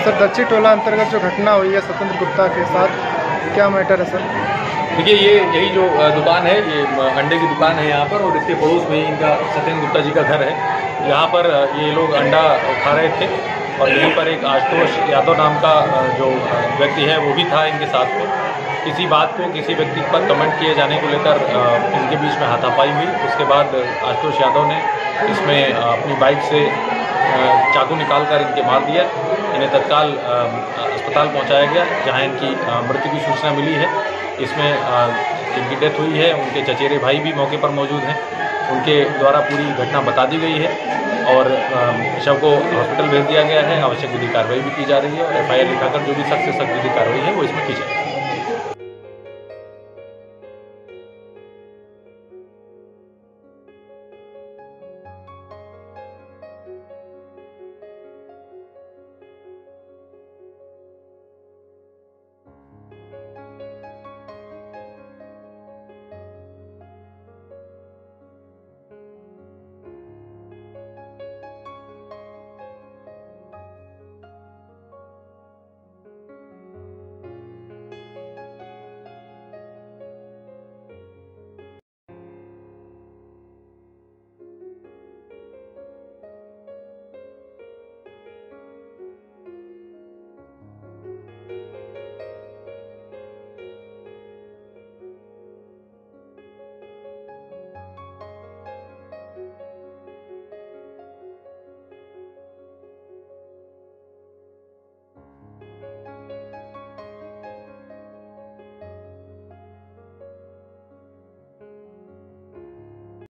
Sir दक्षिण टोला अंतर्गत जो घटना हुई है स्वतंत्र गुप्ता के साथ क्या मैटर है सर? देखिए ये यही जो दुकान है ये अंडे की दुकान है यहाँ पर और इसके पड़ोस में इनका सत्येंद्र गुप्ता जी का घर है। यहाँ पर ये लोग अंडा खा रहे थे और यहीं पर एक आशुतोष यादव नाम का जो व्यक्ति है वो भी था इनके साथ में। किसी बात को किसी व्यक्ति पर कमेंट किए जाने को लेकर इनके बीच में हाथापाई हुई। उसके बाद आशुतोष यादव ने इसमें अपनी बाइक से चाकू निकाल कर इनके मार दिया। इन्हें तत्काल अस्पताल पहुँचाया गया, जहाँ इनकी मृत्यु की सूचना मिली है। इसमें जिनकी डेथ हुई है, उनके चचेरे भाई भी मौके पर मौजूद हैं। उनके द्वारा पूरी घटना बता दी गई है और शव को हॉस्पिटल भेज दिया गया है। आवश्यक विधि कार्रवाई भी की जा रही है और एफ़ लिखाकर जो भी सख्त से सख्त विधि कार्रवाई है, वो इसमें की जाएगी।